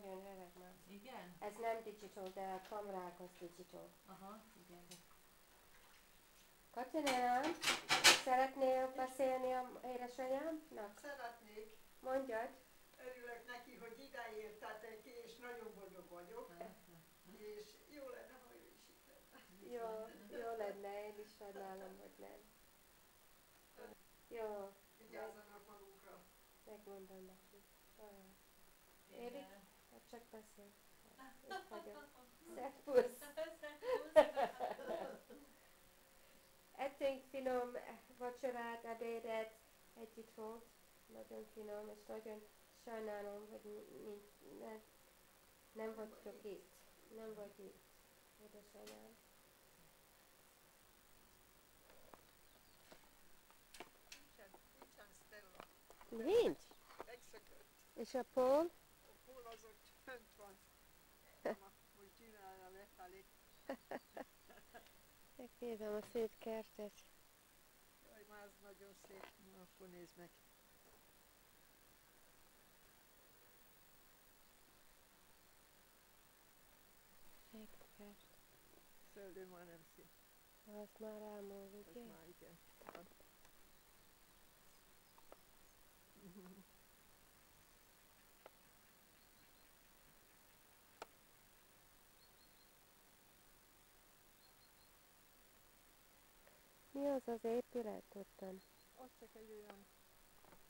nagyon öreg már. Igen? Ez nem digital, de a kamerák az digital. Aha, igen. Katinám, szeretnél beszélni a édesanyámnak? Szeretnék, Mondjad. örülök neki, hogy ideértetek, és nagyon boldog vagyok, és jó lenne, ha ő is itt lenne. Jó, jó lenne, én is sajnálom, hogy nem. Jó, Vigyázzanak magukra. megmondom neki. Érik? Csak beszél. Itt vagyok. Szervusz! Ettünk finom vacsorát, ebédet, együtt volt. Nagyon finom, és nagyon sajnálom, hogy nincs, ne, nem vagytok itt. Nem vagy itt, édesanyám. Nincs? És a Paul? A pól az ott fönt van. Mama, hogy csinálja lefelé. Megnézem a szép kertet. Jaj, már az nagyon szép. Na, akkor nézd meg. Szép kert. Földön már nem szép. Az már elmúlt, Az ugye? már igen. Van. Mi az az épület ottan? Az csak egy olyan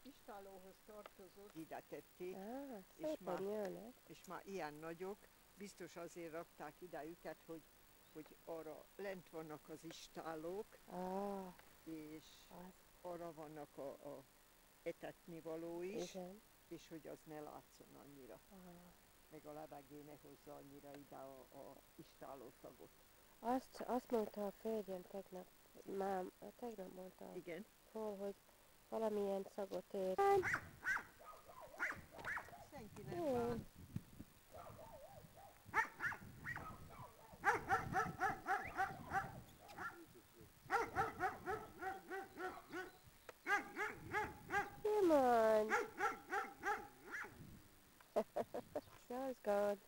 istálóhoz tartozott. Ide tették, Á, És már- jönnek. és már ilyen nagyok. Biztos azért rakták ide őket, hogy, hogy arra lent vannak az istálók, Á, és az, arra vannak a, a etetni való is, igen. és hogy az ne látszon annyira. Á. Meg a levegő ne hozza annyira ide a, a istáló szagot. Azt, azt mondta a férjem tegnap, mám, tegnap mondta Igen. Paul, hogy valamilyen szagot ér. Senki nem Jó. bán. Come on. Show's gone.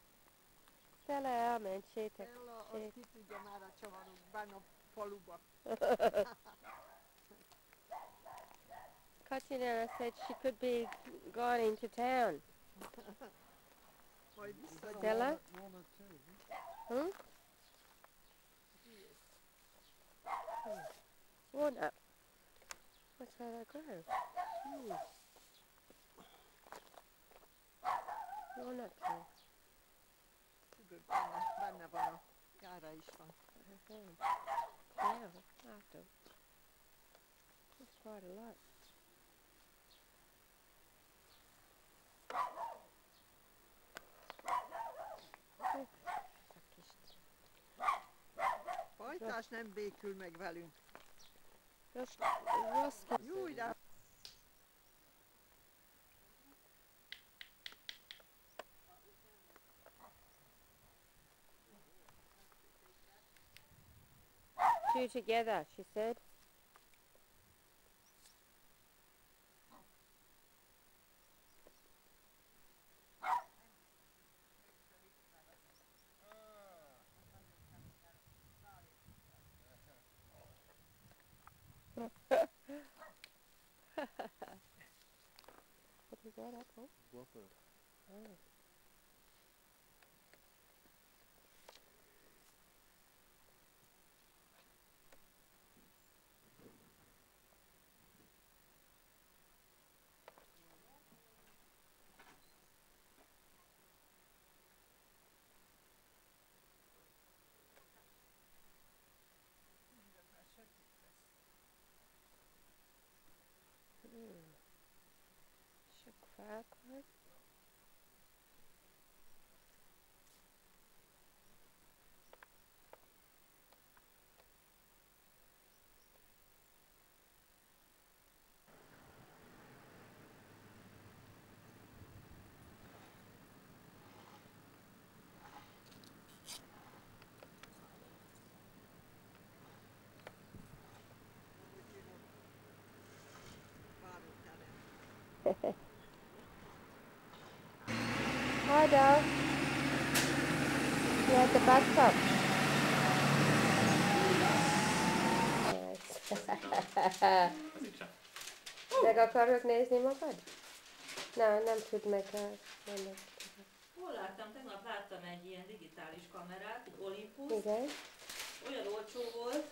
Stella elment sétek. Ella, azt ki tudja már a csavarok benne a poluba. Katina said she could be gone into town. Stella? Hmm? Hmm. Walnut. What's how that grow? Hmm. Walnut tree. Good. Ben ne bana. Yara işte. Okay. Yeah, after. That's quite a lot. Pajtás nem békül meg velünk. Just, just Júj, de two together, she said. what is that apple? Whopper. Oh. backward. Hehehe van. váróterem. Hi, Doll? You had the bathtub. meg akarod nézni magad? Na, nem tud meg. uh, Nem, meg. Hol láttam? Tegnap láttam egy ilyen digitális kamerát, egy Olympus, Igen. olyan olcsó volt.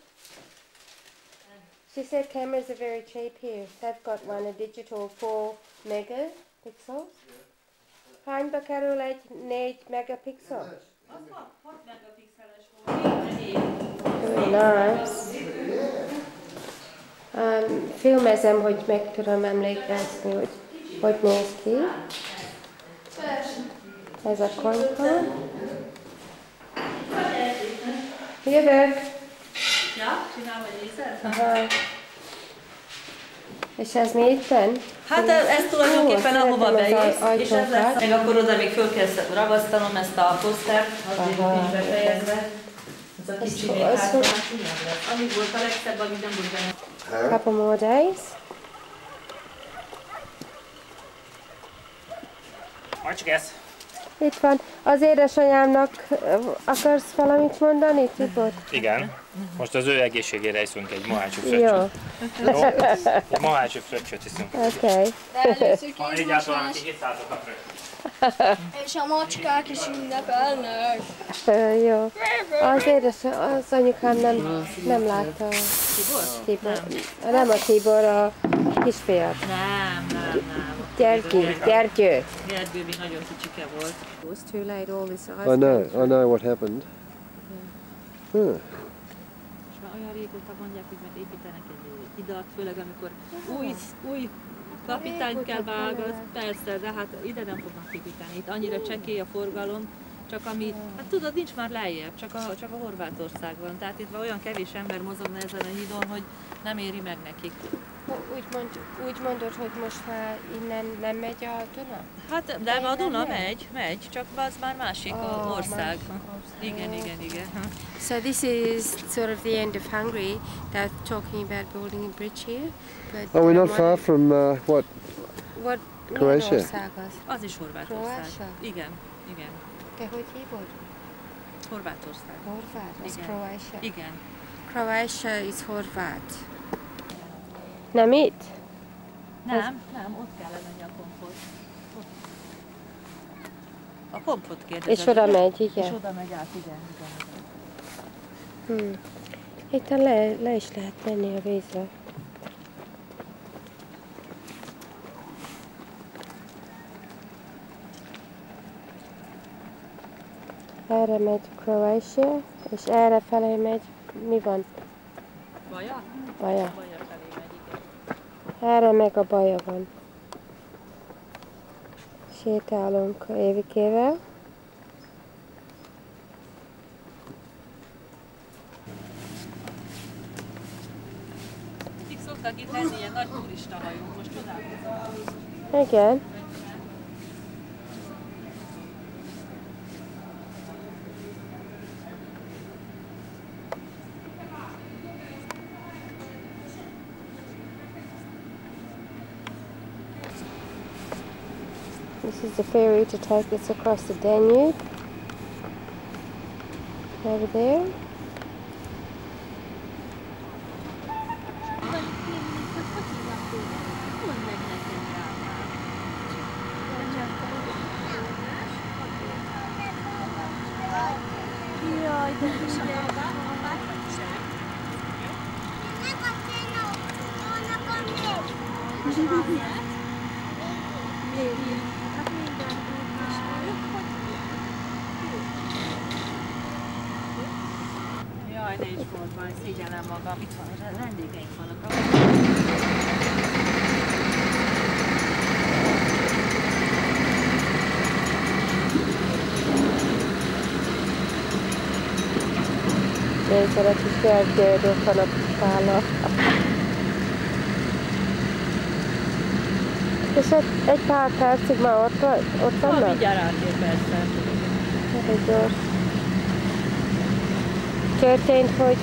She said cameras are very cheap here. They've got one, a digital 4 megapixels. Hányba kerül egy 4 megapixel? Az 6 megapixeles volt. Nice. Um, filmezem, hogy meg tudom emlékezni, hogy hogy néz ki. Ez a konyha. Jövök. Ja, csinálom egy részet? És ez mi itten? Hát ez, ez tulajdonképpen Ó, ahova beírsz, és ez lesz. Meg akkor oda még föl kell ragasztanom ezt a posztert, az még befejezve. Ez a kicsi ho- még hátra. Ami volt a legszebb, ami nem volt benne. Couple more days. Macskesz! Itt van. Az édesanyámnak akarsz valamit mondani, Tibor? Igen. Most az ő egészségére iszunk egy mohácsú Jó, fröccsöt. Jó? Egy mohácsú fröccsöt iszunk. oké. Okay. De először Ha egyáltalán ti a fröccs. és a macskák is ünnepelnek. Jó. Az édes, az anyukám nem, nem látta a Tibor? Tibor. Nem a Tibor, a kisfiat. Nem, nem, nem. Gyergy, Gyergyő. Gergő még nagyon kicsike volt. It was too late, all this ice I know, I know what happened. Huh. És már olyan régóta mondják, hogy majd építenek egy hidat, főleg amikor új, új kapitányt kell vágatni, persze, de hát ide nem fognak építeni. Itt annyira csekély a forgalom, csak ami, hát tudod, nincs már lejjebb, csak a, csak a Horvátország van. Tehát itt van olyan kevés ember mozogna ezen a hídon, hogy nem éri meg nekik. Úgy, mond, úgy mondod, hogy most már innen nem megy a Duna? Hát, de a Duna megy, megy, csak az már másik Oh, ország. másik ország. Igen, igen, igen. So this is sort of the end of Hungary. They're talking about building a bridge here. But Oh, we're not far from uh, what? What Croatia. az? Az is Horvátország. Croatia? Igen, igen. Te hogy hívod? Horvátország. Horvát, az Igen. Croatia. Igen. Croatia is horvát. Nem itt? Nem, nem, ott kellene a kompot. Ott. A kompot kérdezed. És oda megy, És igen. oda megy át, igen, igen. Hmm. Itt le, le is lehet menni a vízre. Erre megy Croatia, és erre felé megy, mi van? Baja? Baja. Baja felé megy, igen. Erre meg a baja van. Sétálunk Évikével. Mindig szoktak itt lenni ilyen nagy turista hajók, most csodálkozom. Igen. This is the ferry to take us across the Danube. Over there. Ne is szégyellem magam. Itt van, vendégeink vannak. Nézd, a kis Gergő ott van a pála. És egy, egy pár percig már ott, ott vannak? mindjárt átér persze. Elég gyors. Történt, hogy